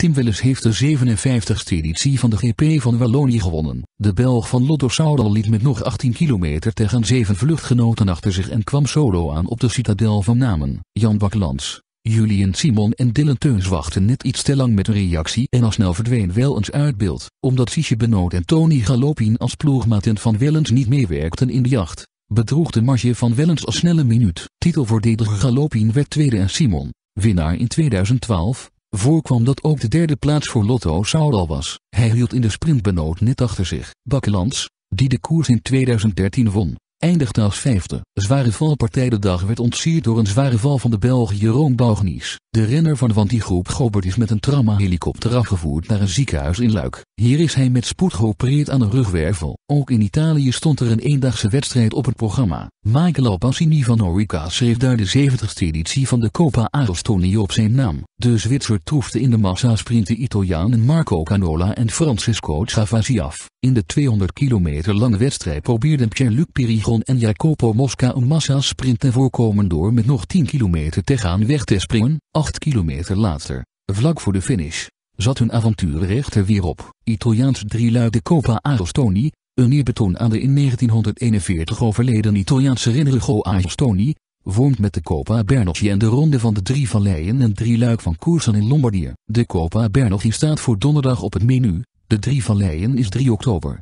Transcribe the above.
Tim Welles heeft de 57ste editie van de GP van Wallonië gewonnen. De Belg van Lotto Soudal liet met nog 18 kilometer tegen zeven vluchtgenoten achter zich en kwam solo aan op de citadel van Namen. Jan Bakkelands, Julian Simon en Dylan Teuns wachten net iets te lang met een reactie en al snel verdween wel eens uit beeld, omdat Siesje Benoot en Tony Galopin als ploegmaten van Wellens niet meewerkten in de jacht. Bedroeg de marge van Wellens als snelle minuut. Titelverdediger Galopin werd tweede en Simon, winnaar in 2012, voorkwam dat ook de derde plaats voor Lotto Soudal was. Hij hield in de sprint Benoot net achter zich. Bakkelands, die de koers in 2013 won, eindigde als vijfde. Zware valpartij de dag werd ontsierd door een zware val van de Belg Jeroen Bougnies. De renner van van die groep Gobert is met een trauma-helikopter afgevoerd naar een ziekenhuis in Luik. Hier is hij met spoed geopereerd aan een rugwervel. Ook in Italië stond er een eendagse wedstrijd op het programma. Michael Alpassini van Orica schreef daar de 70ste editie van de Coppa Arostoni op zijn naam. De Zwitser troefde in de massa-sprint de Italianen Marco Canola en Francisco Savazzi af. In de 200 kilometer lange wedstrijd probeerden Pierre-Luc Perigon en Jacopo Mosca een massa-sprint te voorkomen door met nog 10 kilometer te gaan weg te springen. 8 kilometer later, vlak voor de finish, zat hun avonturenrechter weer op. Italiaans drieluik de Coppa Arostoni, een eerbetoon aan de in 1941 overleden Italiaanse renner Hugo Arostoni, vormt met de Coppa Bernocchi en de Ronde van de Drie Valleien een drieluik van koersen in Lombardië. De Coppa Bernocchi staat voor donderdag op het menu, de Drie Valleien is 3 oktober.